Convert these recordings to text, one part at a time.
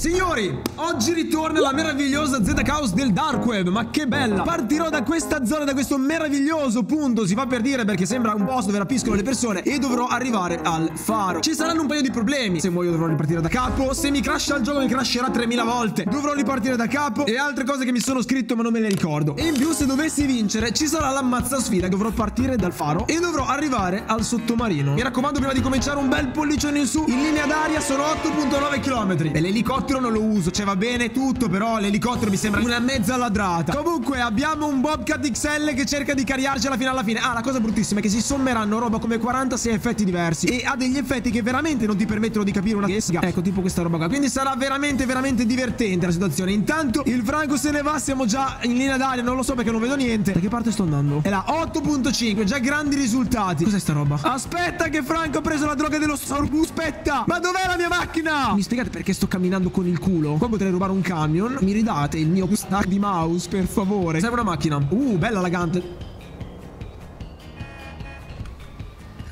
Signori, oggi ritorna la meravigliosa Z Chaos del Dark Web, ma che bella! Partirò da questa zona, da questo meraviglioso punto, si fa per dire perché sembra un posto dove rapiscono le persone, e dovrò arrivare al faro. Ci saranno un paio di problemi, se muoio dovrò ripartire da capo, se mi crasha il gioco mi crasherà 3000 volte, dovrò ripartire da capo, e altre cose che mi sono scritto ma non me le ricordo. E in più se dovessi vincere ci sarà l'ammazza sfida, dovrò partire dal faro e dovrò arrivare al sottomarino. Mi raccomando prima di cominciare un bel pollicione in su, in linea d'aria sono 8.9 km, e l'elicottero l'elicottero non lo uso, cioè va bene tutto, però l'elicottero mi sembra una mezza ladrata. Comunque abbiamo un Bobcat XL che cerca di cariarcela fino alla fine. Ah, la cosa bruttissima è che si sommeranno roba come 46 effetti diversi e ha degli effetti che veramente non ti permettono di capire una esga. Ecco, tipo questa roba qua. Quindi sarà veramente, veramente divertente la situazione. Intanto il Franco se ne va, siamo già in linea d'aria, non lo so perché non vedo niente. Da che parte sto andando? È la 8.5, già grandi risultati. Cos'è sta roba? Aspetta che Franco ha preso la droga dello sorbu. Aspetta! Ma dov'è la mia macchina? Mi spiegate perché sto camminando con con il culo. Qua potrei rubare un camion. Mi ridate il mio stack di mouse, per favore. Serve una macchina. Uh, bella lagante.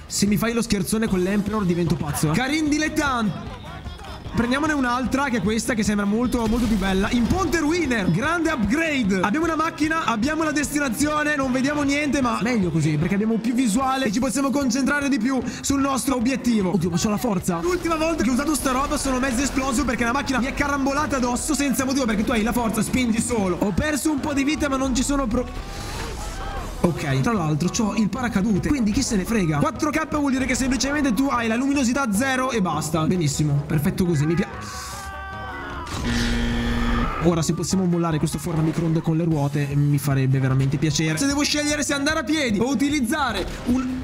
Se mi fai lo scherzone con l'Emperor divento pazzo. Karin dilettante. Prendiamone un'altra che è questa che sembra molto molto più bella. In Ponte Ruiner Grande upgrade. Abbiamo una macchina Abbiamo la destinazione Non vediamo niente ma meglio così Perché abbiamo più visuale E ci possiamo concentrare di più sul nostro obiettivo. Oddio ma c'ho la forza. L'ultima volta che ho usato sta roba sono mezzo esploso Perché la macchina mi è carambolata addosso Senza motivo perché tu hai la forza Spingi solo. Ho perso un po' di vita ma non ci sono pro... Ok, tra l'altro ho il paracadute, quindi chi se ne frega. 4K vuol dire che semplicemente tu hai la luminosità zero e basta. Benissimo, perfetto così, mi piace. Ora se possiamo mollare questo forno a microonde con le ruote mi farebbe veramente piacere. Se devo scegliere se andare a piedi o utilizzare un...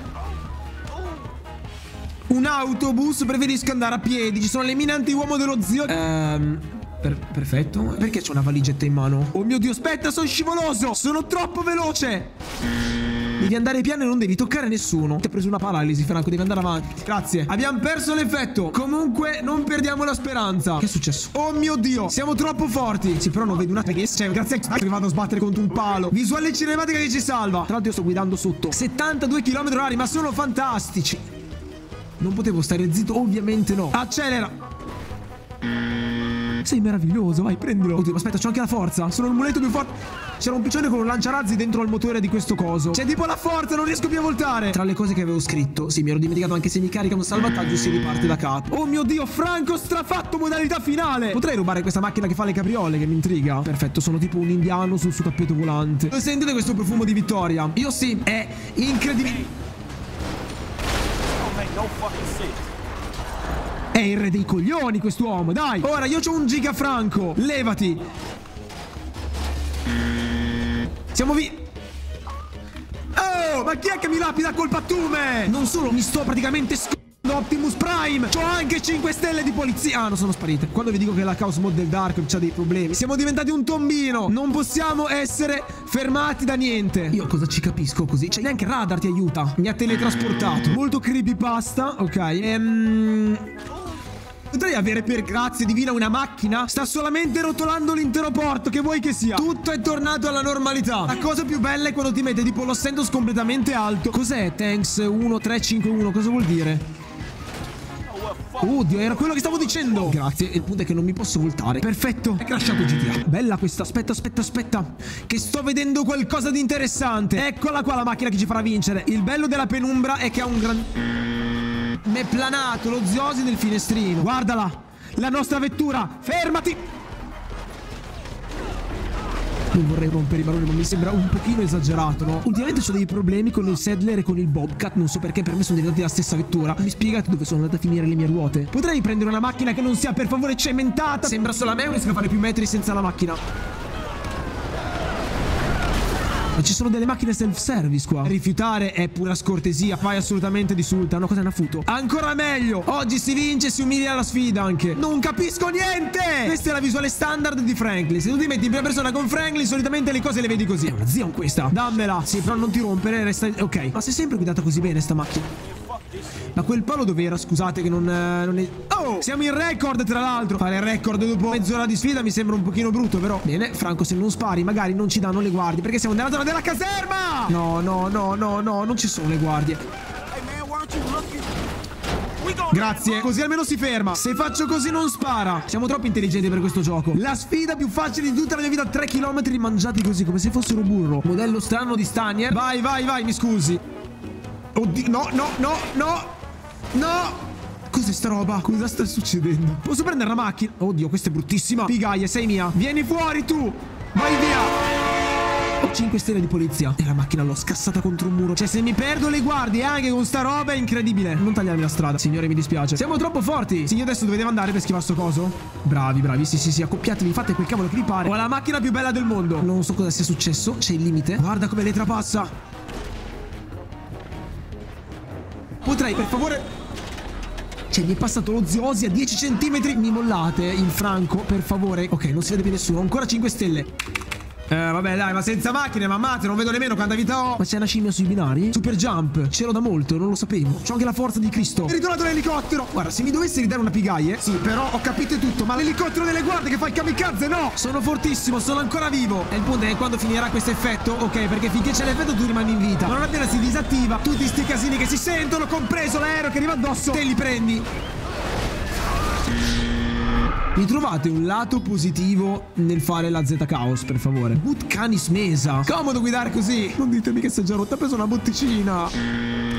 Un autobus preferisco andare a piedi. Ci sono le mine anti-uomo dello zio. Ehm... Per perfetto. Perché c'ho una valigetta in mano? Oh mio Dio, aspetta, sono scivoloso! Sono troppo veloce! Devi andare piano e non devi toccare nessuno. Ti ha preso una paralisi, Franco, devi andare avanti. Grazie. Abbiamo perso l'effetto. Comunque, non perdiamo la speranza. Che è successo? Oh mio Dio, siamo troppo forti. Sì, però non vedi una che cioè, grazie a che vado a sbattere contro un palo. Visuale cinematica che ci salva. Tra l'altro io sto guidando sotto. 72 km h ma sono fantastici. Non potevo stare zitto, ovviamente no. Accelera. Sei meraviglioso, vai, prendilo. Oddio, aspetta, c'ho anche la forza. Sono il muletto più forte. C'era un piccione con un lanciarazzi dentro al motore di questo coso. C'è tipo la forza, non riesco più a voltare. Tra le cose che avevo scritto, sì, mi ero dimenticato anche se mi carica un salvataggio si riparte da capo. Oh mio Dio, Franco strafatto modalità finale. Potrei rubare questa macchina che fa le capriole, che mi intriga. Perfetto, sono tipo un indiano sul suo tappeto volante. Sentite questo profumo di vittoria? Io sì, è incredibile. No fucking sense. È il re dei coglioni quest'uomo, dai. Ora io ho un giga franco. Levati. Siamo vi... Oh, ma chi è che mi lapida col pattume? Non solo mi sto praticamente sc... Optimus Prime C'ho anche 5 stelle di polizia Ah, non sono sparite Quando vi dico che la Chaos Mod del Dark c'ha dei problemi Siamo diventati un tombino Non possiamo essere fermati da niente Io cosa ci capisco così? Cioè, neanche radar ti aiuta Mi ha teletrasportato Molto creepypasta Ok Ehm... Potrei avere per grazia divina una macchina? Sta solamente rotolando l'intero porto, che vuoi che sia? Tutto è tornato alla normalità. La cosa più bella è quando ti mette tipo lo Sendos completamente alto. Cos'è Tanks 1351? Cosa vuol dire? Oddio, era quello che stavo dicendo Grazie, il punto è che non mi posso voltare Perfetto, è crashato GTA Bella questa, aspetta, aspetta, aspetta Che sto vedendo qualcosa di interessante Eccola qua la macchina che ci farà vincere Il bello della penumbra è che ha un gran... Mi è planato lo ziosi del finestrino. Guardala! La nostra vettura! Fermati! Non vorrei rompere i maroni, ma mi sembra un pochino esagerato, no? Ultimamente ho dei problemi con il Sadler e con il Bobcat, non so perché per me sono diventati la stessa vettura. Mi spiegate dove sono andate a finire le mie ruote? Potrei prendere una macchina che non sia per favore cementata? Sembra solo a me o riesco a fare più metri senza la macchina? Ma ci sono delle macchine self-service qua. Rifiutare è pura scortesia. Fai assolutamente di sulta. No, cosa è una foto? Ancora meglio. Oggi si vince e si umilia la sfida anche. Non capisco niente. Questa è la visuale standard di Franklin. Se tu ti metti in prima persona con Franklin, solitamente le cose le vedi così. È una zia questa. Dammela. Sì, però non ti rompere. Resta... Ok. Ma sei sempre guidata così bene sta macchina? Ma quel palo dov'era? Scusate che non, eh, non è... Oh! Siamo in record tra l'altro Fare record dopo mezz'ora di sfida mi sembra un pochino brutto però Bene, Franco se non spari magari non ci danno le guardie Perché siamo nella zona della caserma No, no, no, no, no Non ci sono le guardie Grazie. Così almeno si ferma. Se faccio così non spara. Siamo troppo intelligenti per questo gioco. La sfida più facile di tutta la mia vita. 3 km mangiati così, come se fossero burro. Modello strano di Stanier. Vai, vai, vai, mi scusi. Oddio, no, no, no, no. No. Cos'è sta roba? Cosa sta succedendo? Posso prendere la macchina? Oddio, questa è bruttissima. Pigaia, sei mia. Vieni fuori tu. Vai via. Ho 5 stelle di polizia E la macchina l'ho scassata contro un muro Cioè se mi perdo le guardie anche con sta roba è incredibile Non tagliarmi la strada Signore mi dispiace Siamo troppo forti io adesso dove andare per schivare sto coso? Bravi bravi sì sì sì accoppiatevi Fate quel cavolo che vi pare Ho la macchina più bella del mondo Non so cosa sia successo C'è il limite Guarda come le trapassa Potrei per favore cioè, mi è passato lo ziosi a 10 centimetri. Mi mollate il franco, per favore. Ok, non si vede più nessuno. Ancora 5 stelle. Eh, vabbè, dai, ma senza macchine, mammate, non vedo nemmeno quanta vita ho. Ma c'è una scimmia sui binari? Super jump. C'ero da molto, non lo sapevo. C'ho anche la forza di Cristo. È ritornato l'elicottero. Guarda, se mi dovessi ridare una pigaia, sì, però ho capito tutto. Ma l'elicottero delle guardie che fa il kamikaze, no! Sono fortissimo, sono ancora vivo. E il punto è che quando finirà questo effetto, ok, perché finché c'è l'effetto tu rimani in vita. Ma non appena si disattiva, tutti sti casini che si sentono, compreso l'aereo che arriva addosso, te li prendi. Mi trovate un lato positivo nel fare la Z Chaos, per favore. Boot canis mesa. Comodo guidare così. Non ditemi che è già rotta, ha preso una botticina.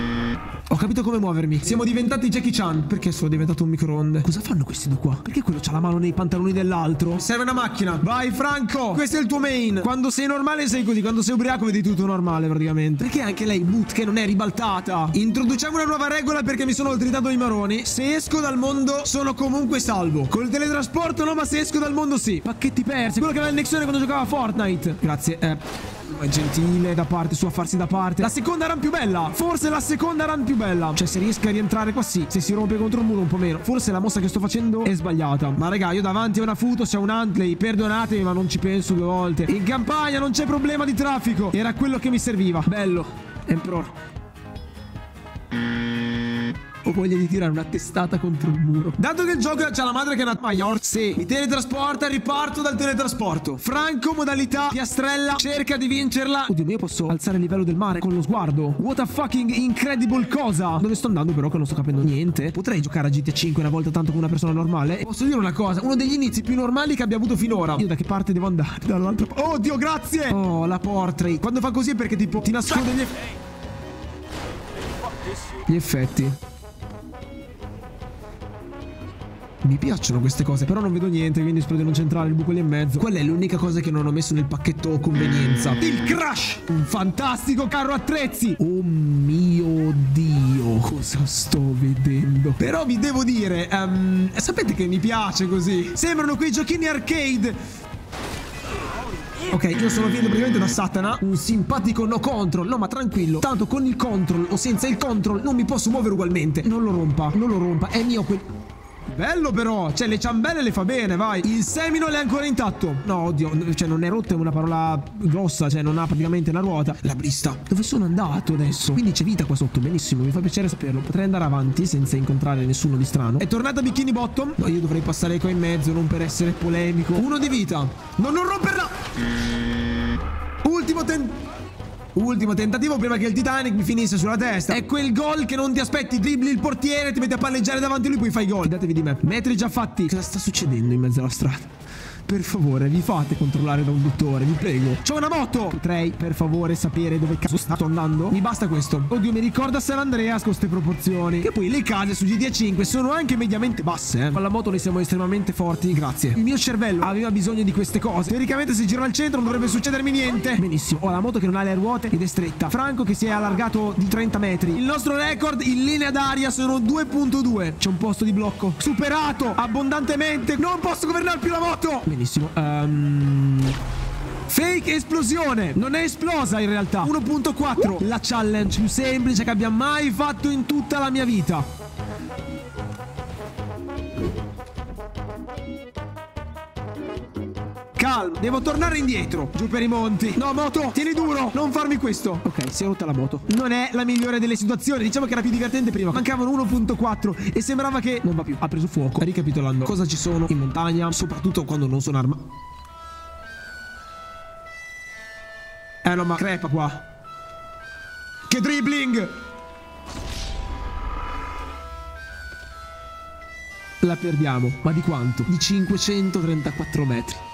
Ho capito come muovermi. Siamo diventati Jackie Chan. Perché sono diventato un microonde? Cosa fanno questi due qua? Perché quello ha la mano nei pantaloni dell'altro? Serve una macchina. Vai, Franco. Questo è il tuo main. Quando sei normale sei così. Quando sei ubriaco vedi tutto normale, praticamente. Perché anche lei, boot, che non è ribaltata. Introduciamo una nuova regola perché mi sono oltritato i maroni. Se esco dal mondo, sono comunque salvo. Col teletrasporto no, ma se esco dal mondo sì. Pacchetti persi. Quello che aveva il Nexone quando giocava a Fortnite. Grazie. Eh è gentile da parte sua a farsi da parte. La seconda run più bella. Forse la seconda run più bella. Cioè, se riesca a rientrare qua, sì. Se si rompe contro il muro, un po' meno. Forse la mossa che sto facendo è sbagliata. Ma raga, io davanti a una e a un Huntley. Perdonatemi, ma non ci penso due volte. In campagna non c'è problema di traffico. Era quello che mi serviva. Bello. Emperor ho voglia di tirare una testata contro il muro. Dato che il gioco c'ha la madre che è una Mayor, sì. Mi teletrasporta, riparto dal teletrasporto. Franco, modalità, piastrella, cerca di vincerla. Oddio mio, posso alzare il livello del mare con lo sguardo. What a fucking incredible cosa. Dove sto andando però che non sto capendo niente. Potrei giocare a GTA 5 una volta tanto con una persona normale. Posso dire una cosa, uno degli inizi più normali che abbia avuto finora. Io da che parte devo andare? Dall'altra parte. Oddio, grazie. Oh, la portrait. Quando fa così è perché tipo ti nasconde gli effetti. Gli effetti. Mi piacciono queste cose, però non vedo niente, quindi di non centrare il buco lì in mezzo. Quella è l'unica cosa che non ho messo nel pacchetto convenienza. Il crash! Un fantastico carro attrezzi! Oh mio Dio, cosa sto vedendo? Però vi devo dire, um, sapete che mi piace così? Sembrano quei giochini arcade Ok, io sono venuto praticamente da Satana Un simpatico no control No ma tranquillo Tanto con il control o senza il control Non mi posso muovere ugualmente Non lo rompa Non lo rompa È mio quel Bello però, cioè le ciambelle le fa bene, vai. Il seminole è ancora intatto. No, oddio, cioè non è rotta, è una parola grossa, cioè non ha praticamente una ruota. La brista. Dove sono andato adesso? Quindi c'è vita qua sotto, benissimo, mi fa piacere saperlo. Potrei andare avanti senza incontrare nessuno di strano. È tornata Bikini Bottom. No, io dovrei passare qua in mezzo, non per essere polemico. Uno di vita. No, non romperla! Ultimo tentativo. Ultimo tentativo prima che il Titanic mi finisse sulla testa. È quel gol che non ti aspetti, dribbli il portiere, ti metti a palleggiare davanti a lui, poi fai gol. Fidatevi di me. Metri già fatti. Cosa sta succedendo in mezzo alla strada? Per favore, vi fate controllare da un dottore, vi prego. C'ho una moto! Potrei, per favore, sapere dove cazzo sto andando? Mi basta questo. Oddio, mi ricorda San Andreas con queste proporzioni. Che poi le case su GTA 5 sono anche mediamente basse, eh. Con la moto noi siamo estremamente forti, grazie. Il mio cervello aveva bisogno di queste cose. Teoricamente se giro al centro non dovrebbe succedermi niente. Benissimo. Ho la moto che non ha le ruote ed è stretta. Franco che si è allargato di 30 metri. Il nostro record in linea d'aria sono 2.2. C'è un posto di blocco. Superato abbondantemente. Non posso governare più la moto benissimo. Um... Fake esplosione. Non è esplosa in realtà. 1.4 La challenge più semplice che abbia mai fatto in tutta la mia vita Calm, devo tornare indietro. Giù per i monti. No, moto, tieni duro. Non farmi questo. Ok, si è rotta la moto. Non è la migliore delle situazioni. Diciamo che era più divertente prima. Mancavano 1.4 E sembrava che Non va più. Ha preso fuoco. Ricapitolando Cosa ci sono in montagna? Soprattutto quando non sono armato Eh no, ma crepa qua. Che dribbling! La perdiamo. Ma di quanto? Di 534 metri.